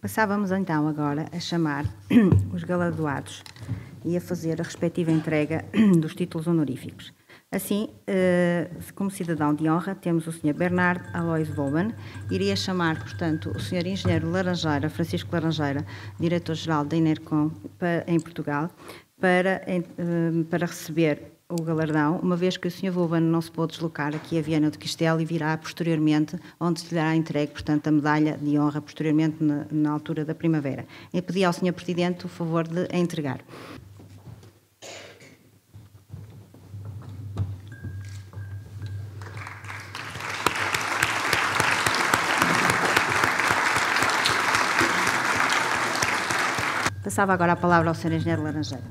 Passávamos então agora a chamar os galardoados e a fazer a respectiva entrega dos títulos honoríficos. Assim, eh, como cidadão de honra, temos o Sr. Bernard Alois Bowen. Iria chamar, portanto, o Sr. Engenheiro Laranjeira, Francisco Laranjeira, Diretor-Geral da Inercom em Portugal, para, eh, para receber o galardão, uma vez que o Sr. Voban não se pôde deslocar aqui a Viana do Castelo e virá posteriormente, onde se lhe dará entregue, portanto, a medalha de honra, posteriormente, na, na altura da primavera. E pedi ao Sr. Presidente o favor de a entregar. Passava agora a palavra ao Sr. Engenheiro Laranjeira.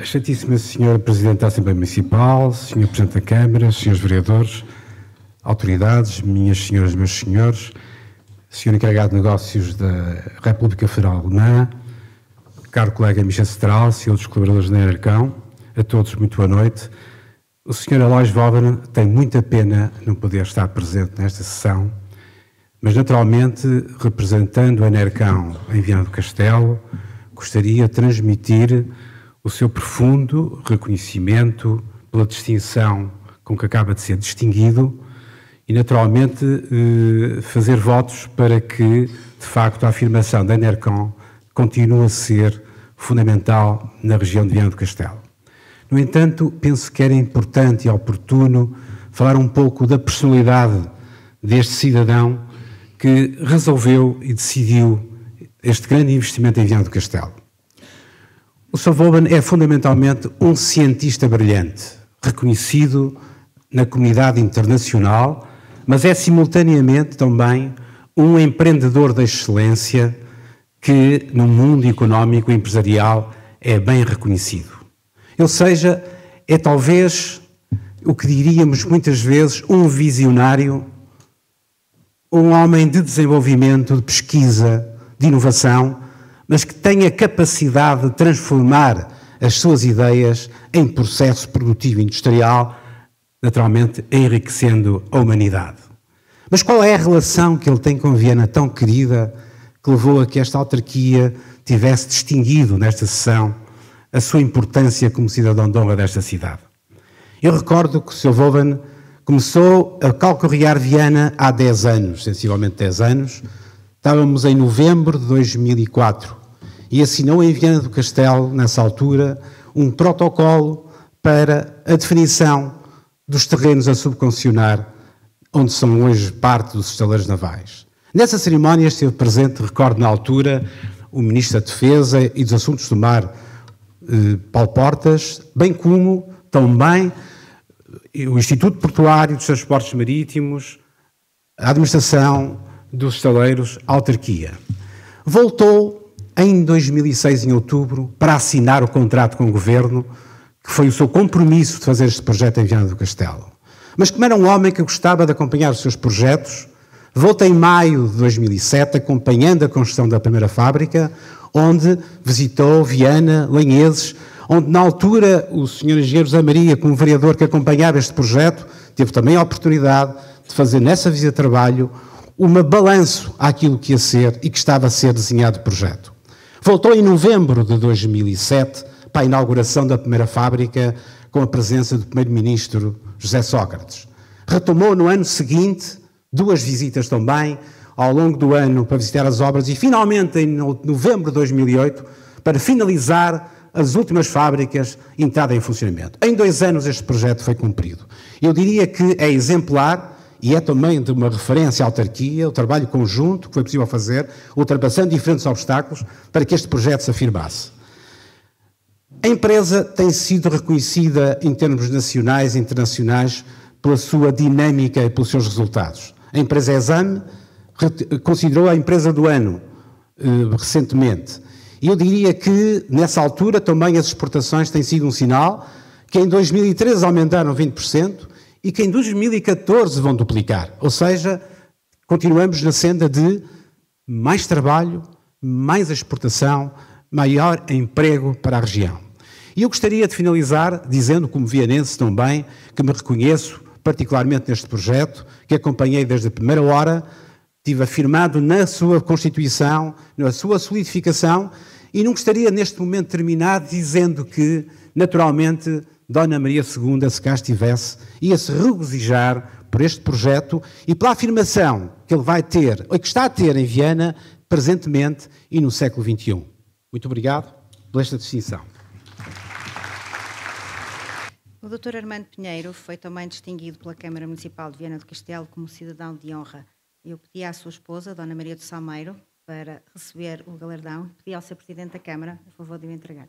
Excelentíssima Senhora Presidente da Assembleia Municipal, Senhor Presidente da Câmara, Senhores Vereadores, autoridades, minhas senhoras, meus senhores, Senhor Encarregado de Negócios da República Federal Alemã, caro colega Michel Strauss e outros colaboradores da Enercão, a todos muito boa noite. O Sr. Alois Voben tem muita pena não poder estar presente nesta sessão, mas naturalmente, representando a Enercão em Viana do Castelo, gostaria de transmitir o seu profundo reconhecimento pela distinção com que acaba de ser distinguido e, naturalmente, eh, fazer votos para que, de facto, a afirmação da Enercom continue a ser fundamental na região de Viana do Castelo. No entanto, penso que era importante e oportuno falar um pouco da personalidade deste cidadão que resolveu e decidiu este grande investimento em Viana do Castelo. O Sr. Vauban é fundamentalmente um cientista brilhante, reconhecido na comunidade internacional, mas é simultaneamente também um empreendedor da excelência que no mundo económico e empresarial é bem reconhecido. Ou seja, é talvez o que diríamos muitas vezes um visionário, um homem de desenvolvimento, de pesquisa, de inovação, mas que tenha capacidade de transformar as suas ideias em processo produtivo industrial, naturalmente enriquecendo a humanidade. Mas qual é a relação que ele tem com Viena tão querida que levou a que esta autarquia tivesse distinguido nesta sessão a sua importância como cidadão de honra desta cidade? Eu recordo que o Sr. Voven começou a calcorrear Viana há 10 anos, sensivelmente 10 anos. Estávamos em novembro de 2004 e assinou em Viana do Castelo, nessa altura, um protocolo para a definição dos terrenos a subconcessionar, onde são hoje parte dos estaleiros navais. Nessa cerimónia esteve presente, recordo na altura, o Ministro da Defesa e dos Assuntos do Mar, eh, Paulo Portas, bem como também o Instituto Portuário dos Transportes Marítimos, a Administração dos Estaleiros, Autarquia. Voltou em 2006, em outubro, para assinar o contrato com o governo, que foi o seu compromisso de fazer este projeto em Viana do Castelo. Mas como era um homem que gostava de acompanhar os seus projetos, volta em maio de 2007, acompanhando a construção da primeira fábrica, onde visitou Viana, Lanheses, onde na altura o Sr. Engenheiro José Maria, como vereador que acompanhava este projeto, teve também a oportunidade de fazer nessa visita de trabalho uma balanço àquilo que ia ser e que estava a ser desenhado o projeto. Voltou em novembro de 2007 para a inauguração da primeira fábrica com a presença do primeiro-ministro José Sócrates. Retomou no ano seguinte duas visitas também ao longo do ano para visitar as obras e finalmente em novembro de 2008 para finalizar as últimas fábricas entrada em funcionamento. Em dois anos este projeto foi cumprido. Eu diria que é exemplar e é também de uma referência à autarquia, o trabalho conjunto que foi possível fazer, ultrapassando diferentes obstáculos para que este projeto se afirmasse. A empresa tem sido reconhecida em termos nacionais e internacionais pela sua dinâmica e pelos seus resultados. A empresa Exame considerou a empresa do ano eh, recentemente. E eu diria que, nessa altura, também as exportações têm sido um sinal que em 2013 aumentaram 20%, e que em 2014 vão duplicar. Ou seja, continuamos na senda de mais trabalho, mais exportação, maior emprego para a região. E eu gostaria de finalizar dizendo, como vianense também, que me reconheço particularmente neste projeto, que acompanhei desde a primeira hora, tive afirmado na sua Constituição, na sua solidificação, e não gostaria neste momento terminar dizendo que, naturalmente, Dona Maria II, se cá estivesse, ia se regozijar por este projeto e pela afirmação que ele vai ter, ou que está a ter em Viana, presentemente e no século XXI. Muito obrigado por esta distinção. O Dr. Armando Pinheiro foi também distinguido pela Câmara Municipal de Viana do Castelo como cidadão de honra. Eu pedi à sua esposa, Dona Maria do Salmeiro, para receber o galardão. Pedi ao Sr. Presidente da Câmara, a favor de o entregar.